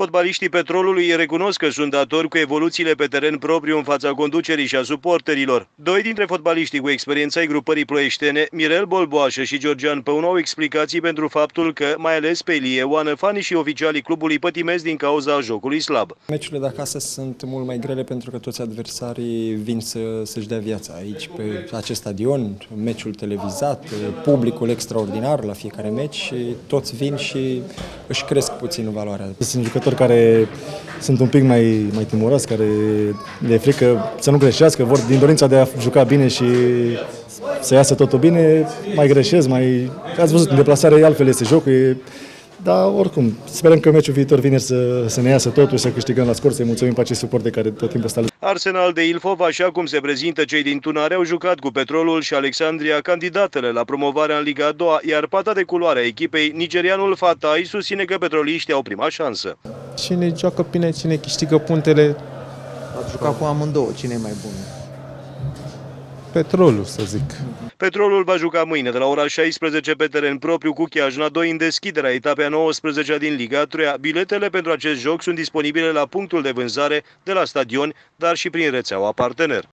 Fotbaliștii Petrolului recunosc că sunt datori cu evoluțiile pe teren propriu în fața conducerii și a suporterilor. Doi dintre fotbaliștii cu experiența ai grupării ploieștene, Mirel Bolboașă și Georgian Păunu, au explicații pentru faptul că, mai ales pe Ilie, Oană, fanii și oficialii clubului pătimesc din cauza jocului slab. Meciurile de acasă sunt mult mai grele pentru că toți adversarii vin să, să-și dea viața aici, pe acest stadion, meciul televizat, publicul extraordinar la fiecare meci și toți vin și își cresc puțin valoarea. Sunt jucători care sunt un pic mai, mai timorați, care le e frică să nu greșească, vor din dorința de a juca bine și să iasă totul bine, mai greșesc, mai... Ați văzut, în deplasare altfel este jocul, e... dar oricum, sperăm că meciul viitor vineri să, să ne iasă totul, să câștigăm la scor, să-i mulțumim pe acest suport de care tot timpul stă Arsenal de Ilfov, așa cum se prezintă cei din Tunare, au jucat cu Petrolul și Alexandria candidatele la promovarea în Liga a doua, iar pata de culoare a echipei, nigerianul Fatai, susține că petroliștii au prima șansă. Cine joacă bine, cine câștigă puntele, Ați jucat cu amândouă, cine e mai bun? Petrolul, să zic. Petrolul va juca mâine de la ora 16 pe teren propriu cu Chiajna 2 în deschiderea etapei a 19 din Liga 3. Biletele pentru acest joc sunt disponibile la punctul de vânzare de la stadion, dar și prin rețeaua partener.